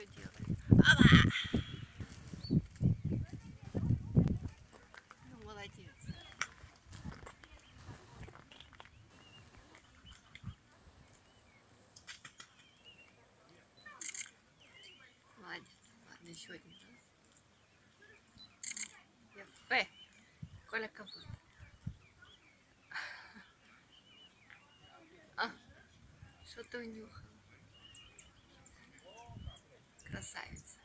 что делает. Ава! Ну, молодец. Молодец. Ладно, еще один раз. Ефе. Коля капут. А, что ты унюхал? microsites